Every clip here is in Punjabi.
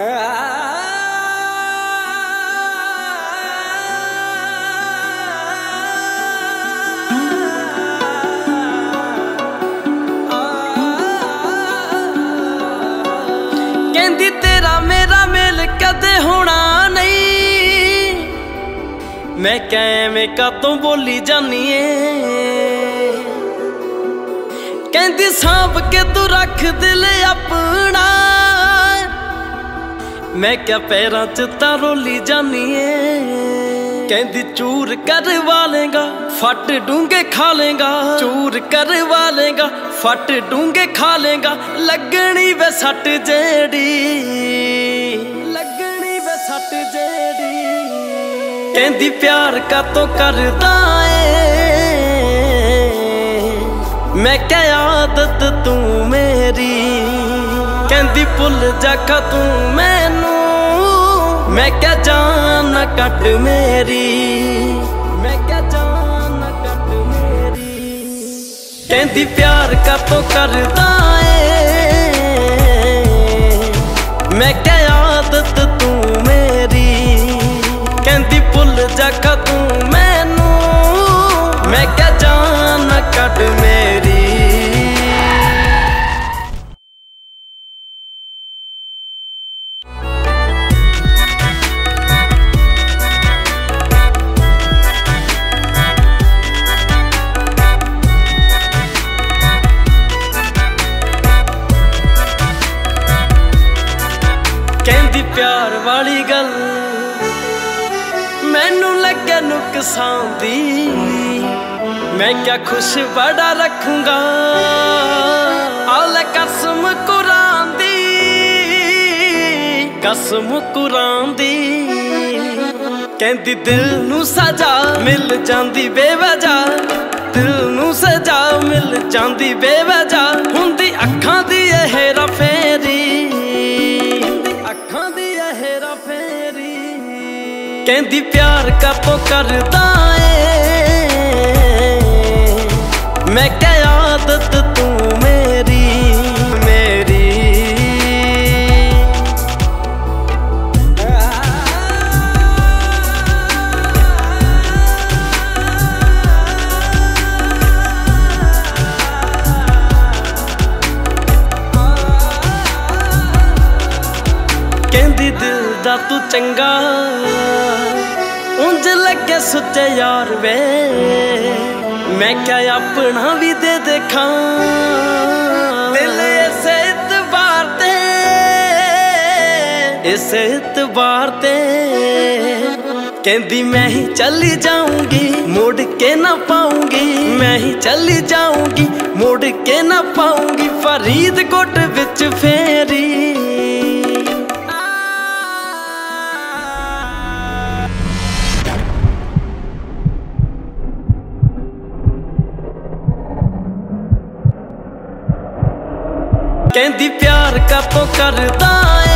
ਕਹਿੰਦੀ ਤੇਰਾ ਮੇਰਾ ਮੇਲ ਕਦੇ ਹੋਣਾ ਨਹੀਂ। ਮੈਂ ਕਿਵੇਂ ਕਾਤੋਂ ਬੋਲੀ ਜਾਨੀ ਏ ਕਹਿੰਦੀ ਸਾਂਭ ਕੇ ਤੂੰ ਰੱਖ ਦਿਲ ਆਪਣਾ। ਮੈਂ ਕਿਆ ਪੈਰਾਂ 'ਚ ਤਾਂ ਰੋਲੀ ਜਾਨੀ ਏ ਕਹਿੰਦੀ ਚੂਰ ਕਰਵਾ ਲੇਗਾ ਫੱਟ ਡੂੰਗੇ ਖਾ ਲੇਗਾ। ਚੂਰ ਕਰਵਾ ਲੇਗਾ ਫੱਟ ਡੂੰਗੇ ਖਾ ਲੇਗਾ। ਲੱਗਣੀ ਵੇ ਸੱਟ ਜਿਹੜੀ ਲੱਗਣੀ ਵੇ ਸੱਟ ਜਿਹੜੀ ਕਹਿੰਦੀ ਪਿਆਰ ਕਾਤੋਂ ਕਰਦਾ ਏ। ਮੈਂ ਕਿਆ ਆਦਤ ਤੂੰ ਮੇਰੀ। ਕਹਿੰਦੀ ਭੁੱਲ ਜਾ ਖਾ ਤੂੰ ਮੈਂ ਮੈਂ ਕਿਹਾ ਜਾਨ ਨਾ ਕੱਟ ਮੇਰੀ। ਮੈਂ ਕਿਹਾ ਜਾਨ ਨਾ ਕੱਟ ਮੇਰੀ। ਕਹਿੰਦੀ ਪਿਆਰ ਕਾਤੋਂ ਕਰਦਾ ਏ। ਮੈਂ ਕਿਹਾ ਆਦਤ ਤੂੰ ਮੇਰੀ। ਕਹਿੰਦੀ ਭੁੱਲ ਜਾ ਖਾ ਤੂੰ ਮੈਨੂੰ। ਮੈਂ ਕਿਹਾ ਜਾਨ ਨਾ ਕੱਟ ਕਿਆ ਬੜਾ ਰੱਖੂੰਗਾ। ਆਲੇ ਕਸਮ ਕੁਰਾਨ ਦੀ, ਕਸਮ ਕੁਰਾਨ ਦੀ। ਕਹਿੰਦੀ ਦਿਲ ਨੂੰ ਸਜਾ ਮਿਲ ਜਾਂਦੀ ਬੇਵਜਾ। ਦਿਲ ਨੂੰ ਸਜਾ ਮਿਲ ਜਾਂਦੀ ਬੇਵਜਾ। ਹੁੰਦੀ ਅੱਖਾਂ ਦੀ ਇਹ ਹੇਰਾ ਫੇਰੀ ਅੱਖਾਂ ਦੀ ਇਹ ਹੇਰਾ ਫੇਰੀ ਕਹਿੰਦੀ ਪਿਆਰ ਕਾਤੋਂ ਕਰਦਾ ਏ? ਮੈਂ ਕਿਹਾ, ਆਦਤ ਤੂੰ ਮੇਰੀ ਮੇਰੀ। ਕਹਿੰਦੀ, ਦਿਲ ਦਾ ਤੂੰ ਚੰਗਾ। ਉਂਝ ਲੱਗੇ ਸੁੱਚੇ ਯਾਰ ਵੇ। ਮੈਂ ਕਿਆ ਆਪਣਾ ਵੀ ਦੇ ਦੇਖਾਂ? ਦਿਲ ਇਸੇ ਇਤਬਾਰ ਤੇ, ਇਸੇ ਇਤਬਾਰ ਤੇ। ਕਹਿੰਦੀ ਮੈਂ ਹੀ ਚੱਲੀ ਜਾਊਂਗੀ, ਮੁੜ ਕੇ ਨਾ ਪਾਉਂਗੀ ਮੈਂ ਹੀ ਚੱਲੀ ਜਾਊਂਗੀ, ਮੁੜ ਕੇ ਨਾ ਪਾਉਂਗੀ ਫਰੀਦਕੋਟ ਵਿੱਚ ਫੇਰੀ। ਕਹਿੰਦੀ ਪਿਆਰ ਕਾਤੋਂ ਕਰਦਾ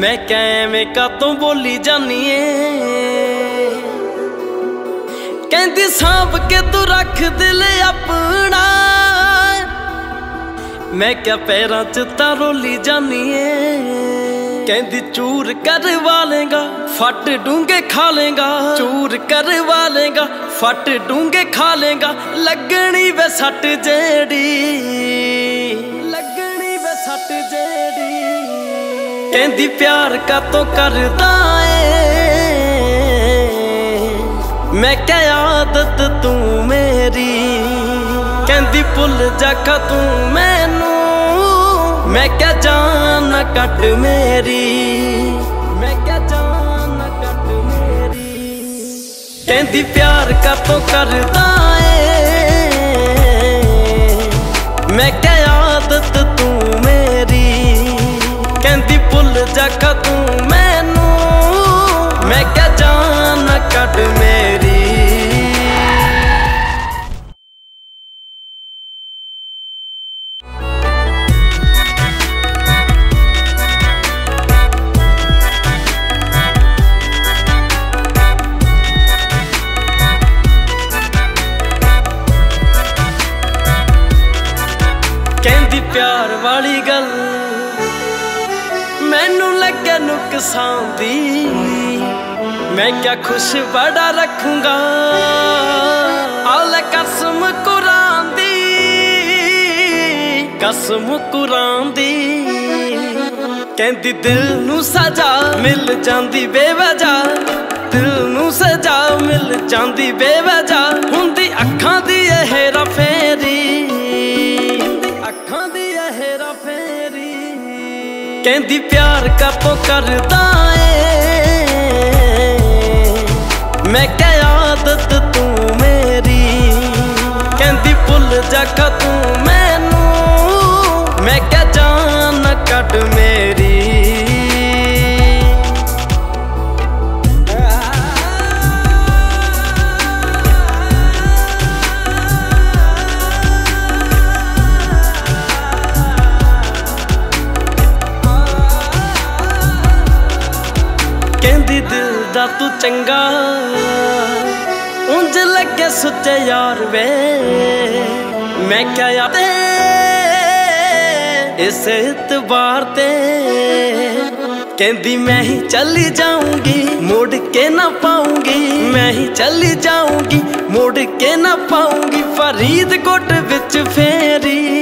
ਮੈਂ ਕਿਵੇਂ ਕਾਤੋਂ ਬੋਲੀ ਜਾਨੀ ਏ ਕਹਿੰਦੀ ਸਾਂਭ ਕੇ ਤੂੰ ਰੱਖ ਦਿਲ ਆਪਣਾ। ਮੈਂ ਕਿਆ ਪੈਰਾਂ 'ਚ ਤਾਂ ਰੋਲੀ ਜਾਨੀ ਏ ਕਹਿੰਦੀ ਚੂਰ ਕਰਵਾ ਲੇਗਾ ਫੱਟ ਡੂੰਗੇ ਖਾ ਲੇਗਾ ਚੂਰ ਕਰਵਾ ਲੇਗਾ ਫੱਟ ਡੂੰਗੇ ਖਾ ਲੇਗਾ ਲੱਗਣੀ ਵੇ ਸੱਟ ਜਿਹੜੀ, ਲੱਗਣੀ ਵੇ ਸੱਟ ਜਿਹੜੀ। ਕਹਿੰਦੀ ਪਿਆਰ ਕਾਤੋਂ ਕਰਦਾ ਏ। ਮੈਂ ਕਿਹਾ, ਆਦਤ ਤੂੰ ਮੇਰੀ। ਕਹਿੰਦੀ ਭੁੱਲ ਜਾ ਤੂੰ ਮੈਨੂੰ। ਮੈਂ ਕਿਹਾ, ਜਾਨ ਨਾ ਕੱਟ ਮੇਰੀ। ਮੈਂ ਕਿਹਾ, ਜਾਨ ਨਾ ਕੱਟ ਮੇਰੀ। ਕਹਿੰਦੀ ਪਿਆਰ ਕਾਤੋਂ ਕਰਦਾ ਏ। ਮੈਂ ਕਿਹਾ, ਆਦਤ ਭੁੱਲ ਜਾ ਤੂੰ ਮੈਨੂੰ? ਮੈਂ ਕਿਹਾ ਜਾਨ ਨਾ ਮੇਰੀ ਲੱਗੇ ਮੈਂ ਕਿਆ ਖੁਸ਼ ਬੜਾ ਰੱਖੂੰਗਾ। ਆਲੇ ਕਸਮ ਕੁਰਾਨ ਦੀ, ਕਸਮ ਕੁਰਾਨ ਦੀ। ਕਹਿੰਦੀ ਦਿਲ ਨੂੰ ਸਜਾ ਮਿਲ ਜਾਂਦੀ ਬੇਵਜਾ। ਦਿਲ ਨੂੰ ਸਜਾ ਮਿਲ ਜਾਂਦੀ ਬੇਵਜਾ। ਹੁੰਦੀ ਅੱਖਾਂ ਦੀ ਇਹ ਰਾ ਕਹਿੰਦੀ ਪਿਆਰ ਕਾਤੋਂ ਕਰਦਾ ਏ? ਮੈਂ ਕਿਹਾ, ਆਦਤ ਤੂੰ ਮੇਰੀ। ਕਹਿੰਦੀ, ਭੁੱਲ ਜਾ ਤੂੰ ਮੈਨੂੰ। ਮੈਂ ਕਿਹਾ, ਜਾਨ ਨਾ ਕੱਢ ਚੰਗਾ। ਉਂਝ ਲੱਗੇ ਸੁੱਚੇ ਯਾਰ ਵੇ। ਮੈਂ ਕਿਹਾ ਯਾਰ ਤੇ ਇਸ ਇਤਬਾਰ ਤੇ। ਕਹਿੰਦੀ ਮੈਂ ਹੀ ਚੱਲੀ ਜਾਊਂਗੀ, ਮੋੜ ਕੇ ਨਾ ਪਾਉਂਗੀ ਮੈਂ ਹੀ ਚੱਲੀ ਜਾਊਂਗੀ, ਮੋੜ ਕੇ ਨਾ ਪਾਉਂਗੀ ਫਰੀਦਕੋਟ ਵਿੱਚ ਫੇਰੀ।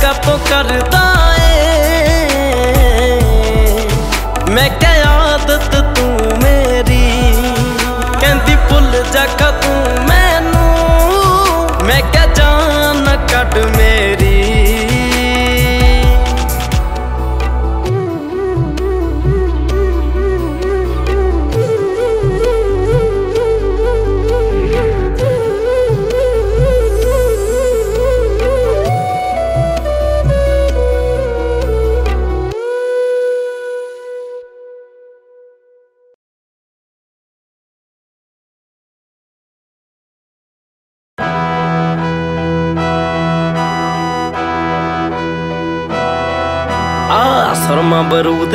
ਕਹਿੰਦੀ ਕਰਦਾ ਏ। ਮੈਂ ਕਿਹਾ ਆਦਤ ਤੂੰ ਮੇਰੀ। ਕਹਿੰਦੀ ਭੁੱਲ ਜਾ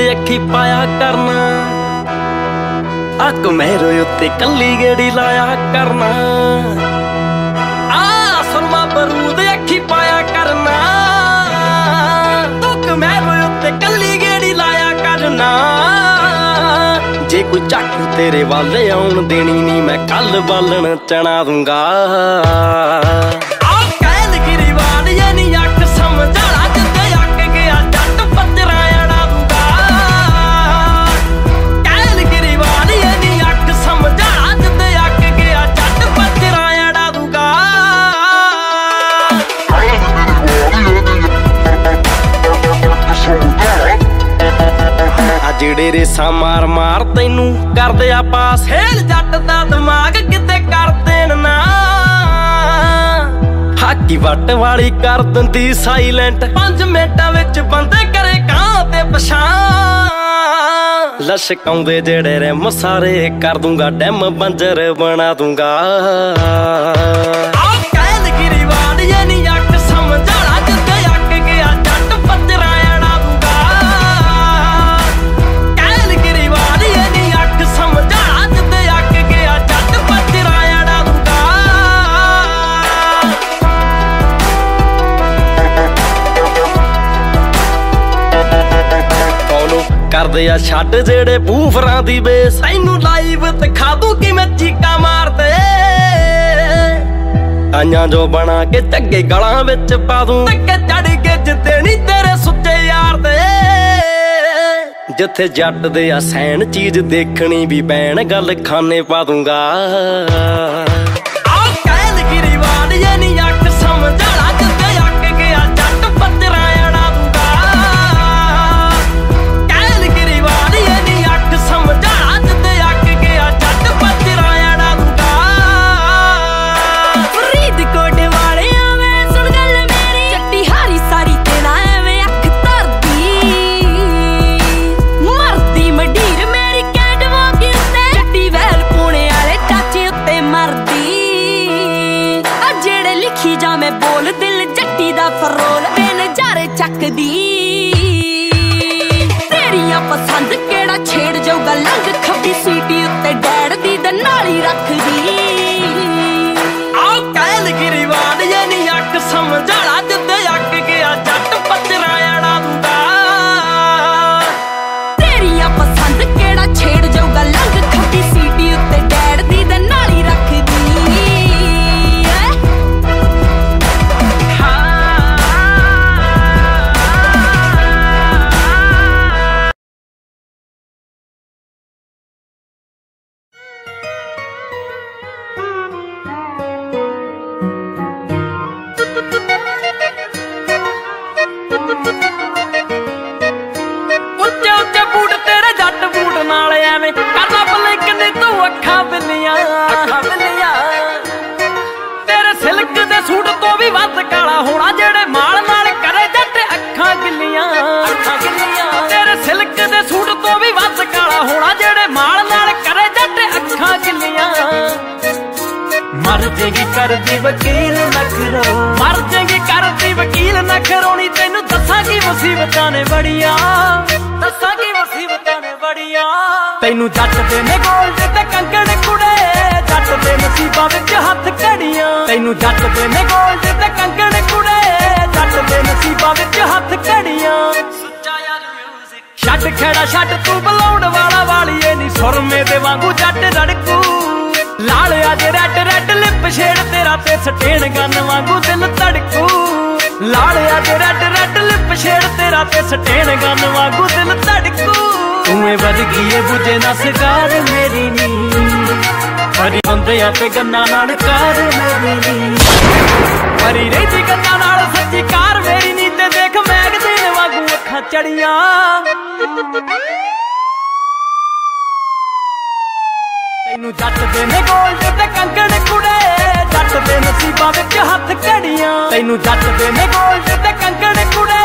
ਬਰੂਦ ਅੱਖੀ ਪਾਇਆ ਕਰਨਾ। ਅੱਕ ਮੇਰੇ ਉੱਤੇ ਕੱਲੀ ਗੇੜੀ ਲਾਇਆ ਕਰਨਾ। ਆ ਸਰਮਾ ਬਰੂਦ ਅੱਖੀ ਪਾਇਆ ਕਰਨਾ। ਤੁਕ ਮੇਰੇ ਉੱਤੇ ਕੱਲੀ ਗੇੜੀ ਲਾਇਆ ਕਰਨਾ। ਜੇ ਕੋਈ ਚੱਕ ਤੇਰੇ ਵੱਲ ਆਉਣ ਦੇਣੀ ਨਹੀਂ ਮੈਂ ਕੱਲ ਬਾਲਣ ਚਣਾ ਦੂੰਗਾ। ਆ ਜਿਹੜੇ ਮਾਰ ਮਾਰ ਤੈਨੂੰ ਕਰਦੇ ਆ ਪਾਸ ਹੇਲ ਜੱਟ ਦਾ ਦਿਮਾਗ ਕਿਤੇ ਕਰ ਦੇਣ ਨਾ। ਹਾਕੀ ਵੱਟ ਵਾਲੀ ਕਰ ਦਿੰਦੀ ਸਾਇਲੈਂਟ 5 ਮਿੰਟਾਂ ਵਿੱਚ ਬੰਦੇ ਕਰੇ ਕਾਂ ਤੇ ਪਛਾਣ। ਲਸ਼ਕਾਉਂਦੇ ਜਿਹੜੇ ਰੇ ਸਾਰੇ ਕਰ ਦੂੰਗਾ, ਡੈਮ ਬੰਜਰ ਬਣਾ ਦੂੰਗਾ। ਆ ਕੈਲਗਰੀ ਵਾਲੀਏ ਨੀ ਅੱਖ ਜੱਟਦੇ ਆ, ਛੱਡ ਜਿਹੜੇ ਬੂਫਰਾਂ ਦੀ ਬੇਸ। ਤੈਨੂੰ ਲਾਈਵ ਦਿਖਾ ਦੂੰ ਕਿਵੇਂ ਚੀਕਾਂ ਮਾਰਦੇ? ਆਈਆਂ ਜੋ ਬਣਾ ਕੇ ਚੱਗੇ ਗਲਾਂ ਵਿੱਚ ਪਾ ਦੂੰ। ਟੱਕੇ ਚੜ ਕੇ ਜਿੱਤੇ ਨਹੀਂ ਤੇਰੇ ਸੁੱਚੇ ਯਾਰ ਦੇ। ਜਿੱਥੇ ਜੱਟ ਦੇ ਆ ਸੈਣ ਚੀਜ਼ ਦੇਖਣੀ ਵੀ ਪੈਣ, ਗੱਲ ਖਾਨੇ ਪਾ ਦੂੰਗਾ। ਤੇਰੀਆਂ ਪਸੰਦ ਕਿਹੜਾ ਛੇੜ ਜਾਊਗਾ? ਲੰਗ ਖੱਬੀ ਸੀਟੀ ਉੱਤੇ ਡੈਡ ਦੀ ਦੇ। ਰੱਖਦੀ ਆਹ ਕਹਿਲ ਗਿਰੀਵਾਲ ਇਹ ਅੱਖ ਸਮਝਾਲਾ ਜੇਗੀ ਕਰਦੀ ਵਕੀਲ ਨਖਰੋ ਮਰ ਜੇਗੀ ਕਰਦੀ ਵਕੀਲ ਨਖਰੋਣੀ ਤੈਨੂੰ ਦੱਸਾਂ ਕੀ ਮੁਸੀਬਤਾਂ ਨੇ ਬੜੀਆਂ। ਦੱਸਾਂ ਮੁਸੀਬਤਾਂ ਨੇ ਬੜੀਆਂ। ਤੈਨੂੰ ਜੱਟ ਦੇ ਨੇ ਗੋਲਡ ਤੇ ਕੰਕਣ ਕੁੜੇ, ਜੱਟ ਦੇ ਨਸੀਬਾਂ ਵਿੱਚ ਹੱਥ ਘੜੀਆਂ। ਤੈਨੂੰ ਜੱਟ ਦੇ ਨੇ ਗੋਲਡ ਤੇ ਕੰਗਣ ਕੁੜੇ, ਜੱਟ ਦੇ ਨਸੀਬਾਂ ਵਿੱਚ ਹੱਥ ਘੜੀਆਂ। ਛੱਡ ਖੜਾ, ਛੱਡ ਤੂੰ ਬਲਾਉਣ ਵਾਲਾ ਵਾਲੀਏ ਨਹੀਂ ਸੁਰਮੇ ਦੇ ਵਾਂਗੂ ਜੱਟ ਰੜਕੂ। ਲਾਲ ਅੱਜ ਰੈਡ ਰੈਡ ਲਿਪ ਛੇੜ ਤੇਰਾ ਤੇ ਸਟੇਨ ਗਨ ਵਾਂਗੂ ਦਿਲ ਧੜਕੂ। ਲਾਲ ਅੱਜ ਰੈਡ ਰੈਡ ਲਿਪ ਛੇੜ ਤੇਰਾ ਤੇ ਸਟੇਨ ਗਨ ਵਾਂਗੂ ਦਿਲ ਧੜਕੂ। ਤੂੰ ਵਰਗੀ ਬੁਝੇ ਨਾ ਸਕਾਰ ਮੇਰੀ ਨੀ। ਹਰੀ ਆ ਤੇ ਗੰਨਾ ਨਾਲ ਕਾਰ ਮੇਰੀ ਨੀ। ਹਰੀ ਰਹਿੰਦੀ ਗੰਨਾ ਨਾਲ, ਸੱਚੀ ਕਾਰ ਮੇਰੀ ਨੀ। ਤੇ ਦੇਖ ਮੈਗ ਵਾਂਗੂ ਅੱਖਾਂ ਚੜੀਆਂ। ਤੈਨੂੰ ਜੱਟ ਦੇ ਨੇ ਗੋਲਡ ਤੇ ਕੰਕਣ ਕੁੜੇ। ਜੱਟ ਦੇ ਨਸੀਬਾਂ ਵਿੱਚ ਹੱਥ ਘੜੀਆਂ। ਤੈਨੂੰ ਜੱਟ ਦੇ ਨੇ ਗੋਲਡ ਤੇ ਕੰਕਣ ਕੁੜੇ।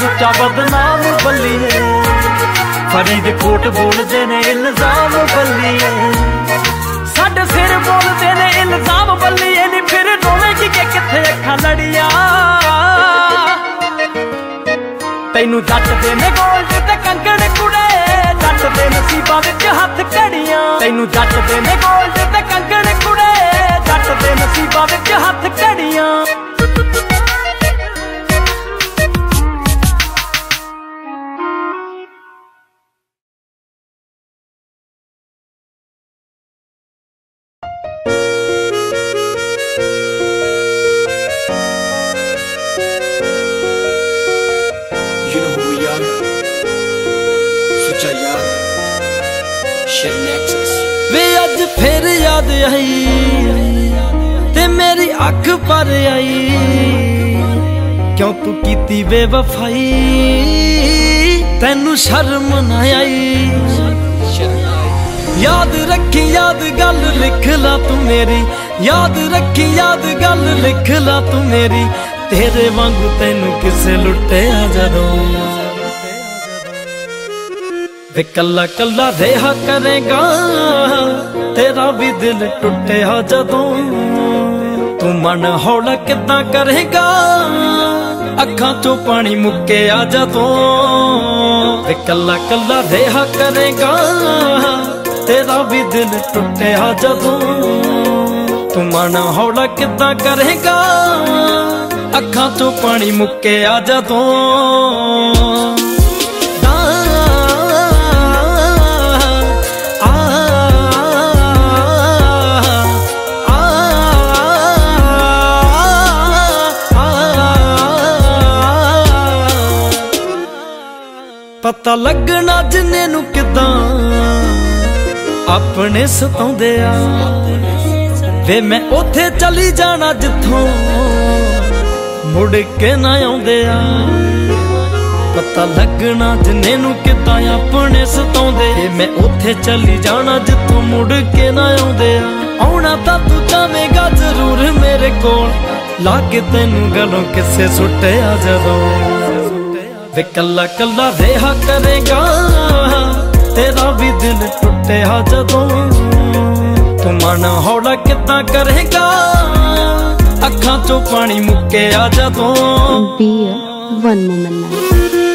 ਸੁੱਚਾ ਬਦਨਾਮ ਬੱਲੀਏ। ਫਰੀਦ ਬੋਲਦੇ ਨੇ, ਇਲਜ਼ਾਮ ਬੱਲੀਏ। ਸਾਡੇ ਸਿਰ ਬੋਲਦੇ ਨੇ, ਇਲਜ਼ਾਮ ਬੱਲੀਏ। ਨਹੀਂ ਫਿਰ ਰੋਵੇਂਗੀ ਕਿ ਕਿੱਥੇ ਅੱਖਾਂ ਲੜੀਆਂ। ਤੈਨੂੰ ਜੱਟ ਦੇ ਨੇ ਗੋਲਡ ਤੇ ਕੰਕਣ ਕੁੜੇ ਜੱਟ ਦੇ ਨਸੀਬਾਂ ਵਿੱਚ ਹੱਥ ਘੜੀਆਂ। ਤੈਨੂੰ ਜੱਟ ਦੇ ਨੇ ਗੋਲਡ ਤੇ ਕੰਕਣ ਕੁੜੇ ਜੱਟ ਦੇ ਨਸੀਬਾਂ ਵਿੱਚ ਹੱਥ ਘੜੀਆਂ। ਵੇ ਅੱਜ ਫਿਰ ਯਾਦ ਆਈ ਤੇ ਮੇਰੀ ਅੱਖ ਪਰ ਆਈ। ਕਿਉਂ ਤੂੰ ਕੀਤੀ ਬੇਵਫਾਈ? ਤੈਨੂੰ ਸ਼ਰਮ ਨਾ ਆਈ। ਯਾਦ ਰੱਖੀ, ਯਾਦ ਗੱਲ ਲਿਖ ਲਾ ਤੂੰ ਮੇਰੀ। ਯਾਦ ਰੱਖੀ, ਯਾਦ ਗੱਲ ਲਿਖ ਲਾ ਤੂੰ ਮੇਰੀ। ਤੇਰੇ ਵਾਂਗੂ ਤੈਨੂੰ ਕਿਸੇ ਲੁੱਟਿਆ ਜਦੋਂ ਵੇ ਕੱਲਾ ਕੱਲਾ ਰਿਹਾ ਕਰੇਗਾ। ਤੇਰਾ ਵੀ ਦਿਲ ਟੁੱਟਿਆ ਜਦੋਂ ਤੂੰ ਮਨ ਹੌਲਾ ਕਿੱਦਾਂ ਕਰੇਗਾ। ਅੱਖਾਂ ਚੋਂ ਪਾਣੀ ਮੁੱਕਿਆ ਜਦੋਂ ਵੇ ਕੱਲਾ ਕੱਲਾ ਰਿਹਾ ਕਰੇਗਾ। ਤੇਰਾ ਵੀ ਦਿਲ ਟੁੱਟਿਆ ਜਦੋਂ ਤੂੰ ਮਨ ਹੌਲਾ ਕਿੱਦਾਂ ਕਰੇਗਾ। ਅੱਖਾਂ ਚੋਂ ਪਾਣੀ ਮੁੱਕਿਆ ਜਦੋਂ ਪਤਾ ਲੱਗਣਾ ਜਿੰਨੇ ਨੂੰ ਕਿਦਾਂ ਆਪਣੇ ਸਤਾਉਂਦੇ ਆ। ਵੇ ਮੈਂ ਉੱਥੇ ਚਲੀ ਜਾਣਾ ਜਿੱਥੋਂ ਮੁੜ ਕੇ ਨਾ ਆਉਂਦੇ ਆ। ਪਤਾ ਲੱਗਣਾ ਜਿੰਨੇ ਨੂੰ ਕਿਦਾਂ ਆਪਣੇ ਸਤਾਉਂਦੇ ਵੇ ਮੈਂ ਉੱਥੇ ਚਲੀ ਜਾਣਾ ਜਿੱਥੋਂ ਮੁੜ ਕੇ ਨਾ ਆਉਂਦੇ ਆ। ਆਉਣਾ ਤਾਂ ਤੂੰ ਚਾਵੇਂਗਾ ਜ਼ਰੂਰ ਮੇਰੇ ਕੋਲ। ਲਾ ਕੇ ਤੈਨੂੰ ਗਲੋਂ ਕਿਸੇ ਸੁੱਟਿਆ ਜਦੋਂ। ਵੇ ਕੱਲਾ ਕੱਲਾ ਰਿਹਾ ਕਰੇਗਾ। ਤੇਰਾ ਵੀ ਦਿਲ ਟੁੱਟਿਆ ਜਦੋਂ ਤੂੰ ਮਨ ਹੌਲਾ ਕਿੱਦਾਂ ਕਰੇਗਾ। ਅੱਖਾਂ ਚੋਂ ਪਾਣੀ ਮੁੱਕਿਆ ਜਦੋਂ Be one moment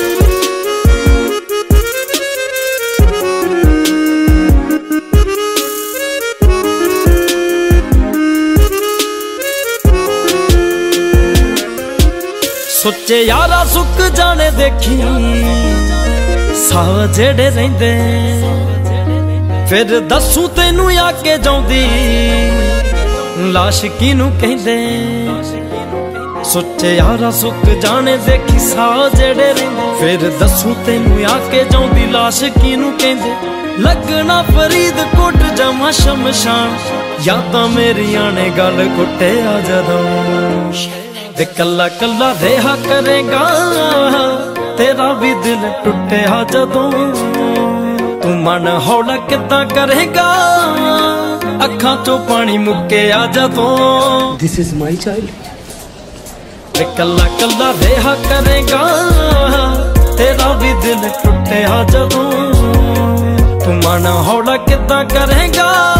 ਸੁੱਚੇ ਯਾਰਾ ਸੁੱਕ ਜਾਣੇ ਦੇਖੀ। ਸਾਹ ਜਿਹੜੇ ਰਹਿੰਦੇ, ਫਿਰ ਦੱਸੂ ਤੈਨੂੰ ਆ ਕੇ ਜਾਉਂਦੀ। ਲਾਸ਼ ਕਿਨੂੰ ਕਹਿੰਦੇ? ਸੁੱਚੇ ਯਾਰਾ ਸੁੱਕ ਜਾਣੇ ਦੇਖੀ, ਸਾਹ ਜਿਹੜੇ ਰਹਿੰਦੇ, ਫਿਰ ਦੱਸੂ ਤੈਨੂੰ ਆ ਕੇ ਜਾਉਂਦੀ। ਲਾਸ਼ ਕਿਨੂੰ ਕਹਿੰਦੇ? ਲੱਗਣਾ ਫਰੀਦਕੋਟ ਜਮਾ ਸ਼ਮਸ਼ਾਨ। ਯਾਦਾਂ ਮੇਰੀਆਂ ਨੇ ਗੱਲ ਕੁੱਟਿਆ ਜਦੋਂ। ਵੇ ਕੱਲਾ ਕੱਲਾ ਰਿਹਾ ਕਰੇਗਾ। ਤੇਰਾ ਵੀ ਦਿਲ ਟੁੱਟਿਆ ਜਦੋਂ ਤੂੰ ਮਨ ਹੌਲਾ ਕਿੱਦਾਂ ਕਰੇਗਾ। ਅੱਖਾਂ ਚੋਂ ਪਾਣੀ ਮੁੱਕਿਆ ਜਦੋਂ This is my child. ਵੇ ਕੱਲਾ ਕੱਲਾ ਰਿਹਾ ਕਰੇਗਾ। ਤੇਰਾ ਵੀ ਦਿਲ ਟੁੱਟਿਆ ਜਦੋਂ ਤੂੰ ਮਨ ਹੌਲਾ ਕਿੱਦਾਂ ਕਰੇਗਾ।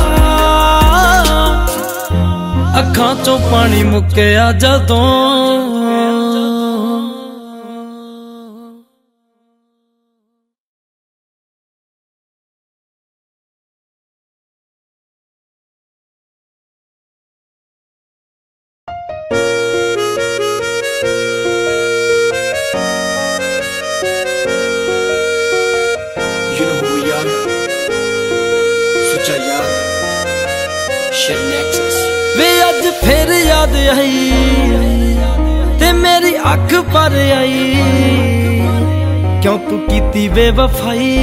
ਅੱਖਾਂ ਚੋਂ ਪਾਣੀ ਮੁੱਕਿਆ ਜਦੋਂ ਅੱਖ ਪਰ ਆਈ। ਕਿਉਂ ਤੂੰ ਕੀਤੀ ਬੇਵਫਾਈ?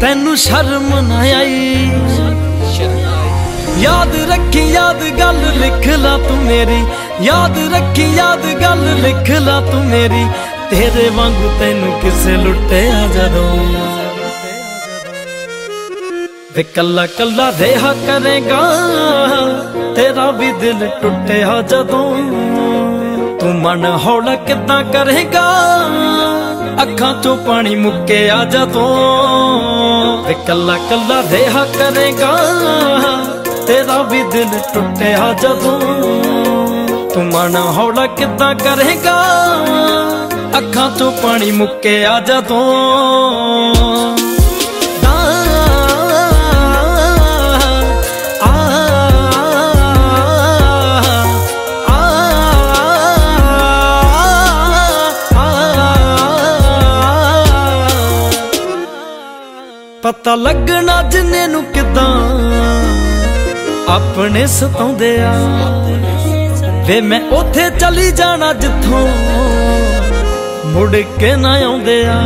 ਤੈਨੂੰ ਸ਼ਰਮ ਨਾ ਆਈ। ਯਾਦ ਰੱਖੀ, ਯਾਦ ਗੱਲ ਲਿਖ ਲਾ ਤੂੰ ਮੇਰੀ। ਯਾਦ ਰੱਖੀ, ਯਾਦ ਗੱਲ ਲਿਖ ਲਾ ਤੂੰ ਮੇਰੀ। ਤੇਰੇ ਵਾਂਗੂ ਤੈਨੂੰ ਕਿਸੇ ਲੁੱਟਿਆ ਜਦੋਂ। ਵੇ ਕੱਲਾ ਕੱਲਾ ਰਿਹਾ ਕਰੇਗਾ, ਤੇਰਾ ਵੀ ਦਿਲ ਟੁੱਟਿਆ ਜਦੋਂ। ਤੂੰ ਮਨ ਹੌਲਾ ਕਿੱਦਾਂ ਕਰੇਗਾ। ਅੱਖਾਂ ਚੋਂ ਪਾਣੀ ਆ ਜਦੋਂ ਵੇ ਕੱਲਾ ਕੱਲਾ ਰਿਹਾ ਕਰੇਗਾ। ਤੇਰਾ ਵੀ ਦਿਲ ਟੁੱਟਿਆ ਜਦੋਂ ਤੂੰ। ਮਨ ਹੌਲਾ ਕਿੱਦਾਂ ਕਰੇਗਾ। ਅੱਖਾਂ ਚੋਂ ਪਾਣੀ ਮੁੱਕੇ ਆ ਜਦੋਂ ਪਤਾ ਲੱਗਣਾ ਜਿੰਨੇ ਨੂੰ ਕਿਦਾਂ ਆਪਣੇ ਸਤਾਉਂਦੇ ਆ। ਵੇ ਮੈਂ ਉੱਥੇ ਚਲੀ ਜਾਣਾ ਜਿੱਥੋਂ ਮੁੜ ਕੇ ਨਾ ਆਉਂਦੇ ਆ।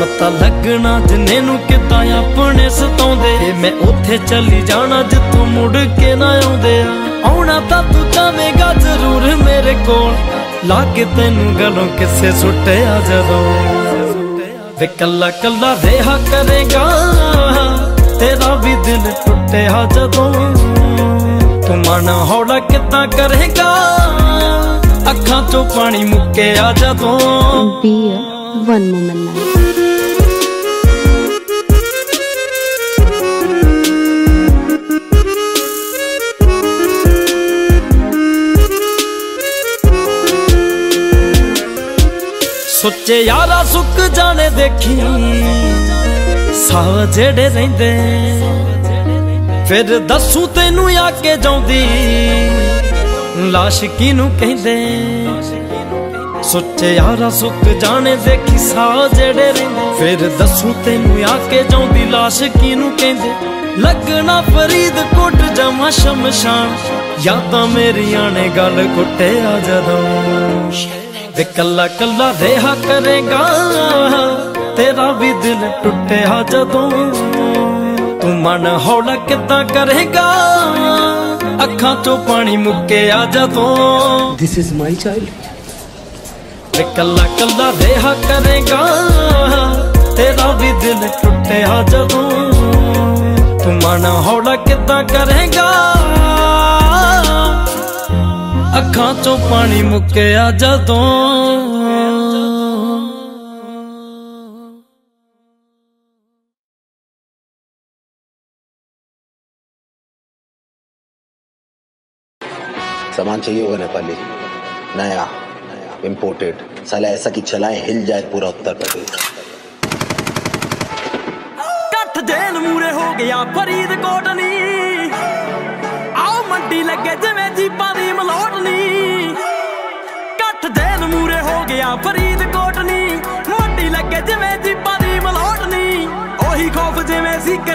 ਪਤਾ ਲੱਗਣਾ ਜਿੰਨੇ ਨੂੰ ਕਿਦਾਂ ਆਪਣੇ ਸਤਾਉਂਦੇ। ਵੇ ਮੈਂ ਉੱਥੇ ਚਲੀ ਜਾਣਾ ਜਿੱਥੋਂ ਮੁੜ ਕੇ ਨਾ ਆਉਂਦੇ ਆ। ਆਉਣਾ ਤਾਂ ਤੂੰ ਚਾਵੇਂਗਾ ਜ਼ਰੂਰ ਮੇਰੇ ਕੋਲ। ਲਾ ਕੇ ਤੈਨੂੰ ਗਲੋਂ ਕਿਸੇ ਸੁੱਟਿਆ ਜਦੋਂ। ਵੇ ਕੱਲਾ ਕੱਲਾ ਰਿਹਾ ਕਰੇਗਾ। ਤੇਰਾ ਵੀ ਦਿਲ ਟੁੱਟਿਆ ਜਦੋਂ ਤੂੰ ਮਨ ਹੌਲਾ ਕਿੱਦਾਂ ਕਰੇਗਾ। ਅੱਖਾਂ ਚੋਂ ਪਾਣੀ ਮੁੱਕਿਆ ਜਦੋਂ Be a one ਸੁੱਚੇ ਯਾਰਾ ਸੁੱਕ ਜਾਣੇ ਦੇਖੀ। ਸਾਹ ਜਿਹੜੇ ਰਹਿੰਦੇ, ਫਿਰ ਦੱਸੂ ਤੈਨੂੰ ਆ ਕੇ ਜਾਉਂਦੀ। ਲਾਸ਼ ਕਿਨੂੰ ਕਹਿੰਦੇ? ਸੁੱਚੇ ਯਾਰਾ ਸੁੱਕ ਜਾਣੇ ਦੇਖੀ, ਸਾਹ ਜਿਹੜੇ ਰਹਿੰਦੇ, ਫਿਰ ਦੱਸੂ ਤੈਨੂੰ ਆ ਕੇ ਜਾਉਂਦੀ। ਲਾਸ਼ ਕਿਨੂੰ ਕਹਿੰਦੇ? ਲੱਗਣਾ ਫਰੀਦਕੋਟ ਜਮਾ ਸ਼ਮਸ਼ਾਨ। ਯਾਦਾਂ ਮੇਰੀਆਂ ਨੇ ਗੱਲ ਕੁੱਟਿਆ ਜਦੋਂ। ਵੇ ਕੱਲਾ ਕੱਲਾ ਰਿਹਾ ਕਰੇਗਾ। ਤੇਰਾ ਵੀ ਦਿਲ ਟੁੱਟਿਆ ਜਦੋਂ ਤੂੰ ਮਨ ਹੌਲਾ ਕਿੱਦਾਂ ਕਰੇਗਾ। ਅੱਖਾਂ ਚੋਂ ਪਾਣੀ ਮੁੱਕਿਆ ਜਦੋਂ This is my child. ਵੇ ਕੱਲਾ ਕੱਲਾ ਰਿਹਾ ਕਰੇਗਾ। ਤੇਰਾ ਵੀ ਦਿਲ ਟੁੱਟਿਆ ਜਦੋਂ ਤੂੰ ਮਨ ਹੌਲਾ ਕਿੱਦਾਂ ਕਰੇਗਾ। ਅੱਖਾਂ ਚੋਂ ਪਾਣੀ ਮੁੱਕਿਆ ਜਦੋਂ सामान चाहिए होगा नेपाली नया इम्पोर्टेड साला ऐसा कि चलाए हिल जाए पूरा उत्तर प्रदेश ਕੱਠ ਜੇਲ ਮੂਰੇ ਹੋ ਗਿਆ ਫਰੀਦਕੋਟ ਨੀ ਆਓ ਮੰਡੀ ਲੱਗੇ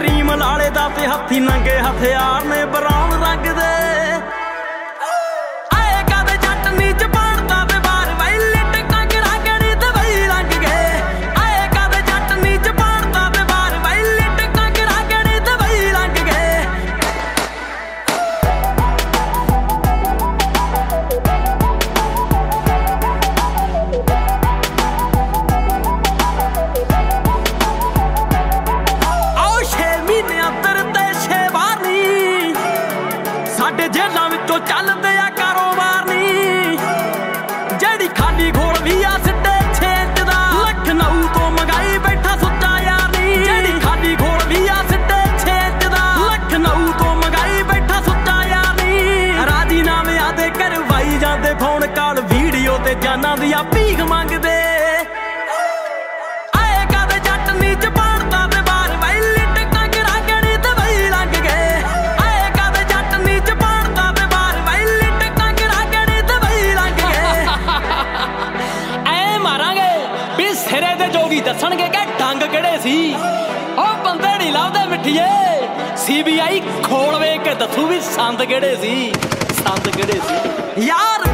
ਕਰੀਮ ਲਾਲੇ ਦਾ ਤੇ ਹੱਥੀ ਨੰਗੇ ਹਥਿਆਰ ਨੇ ਬਰਾ ਤੇ ਜਾਨਾਂ ਦੀਆਂ ਭੀਖ ਮੰਗਦੇ। ਆਏ ਕਦੇ ਜੱਟ ਨੀ ਜ਼ਬਾਨ ਤੇ ਬਾਰ ਵੈਲੀ ਟਕਾਂ ਗਰਾਗੜੀ ਤੇ ਵਈ ਲੰਘ ਗਏ। ਆਏ ਕਦੇ ਜੱਟ ਨੀ ਜ਼ਬਾਨ ਤੇ ਬਾਰ ਵੈਲੀ ਟਕਾਂ ਗਰਾਗੜੀ ਤੇ ਵਈ ਲੰਘ ਗਏ। ਐ ਮਾਰਾਂਗੇ ਵੀ ਸਿਰੇ ਦੇ ਜੋਗੀ ਦੱਸਣਗੇ ਕਿ ਡੰਗ ਕਿਹੜੇ ਸੀ। ਉਹ ਬੰਦੇ ਨਹੀਂ ਲੱਭਦੇ ਮਿੱਠੀਏ। ਸੀਬੀਆਈ ਖੋਲ ਵੇਖ ਕੇ ਦੱਸੂ ਵੀ ਸੰਦ ਕਿਹੜੇ ਸੀ। ਸੰਦ ਕਿਹੜੇ ਸੀ? ਯਾਰ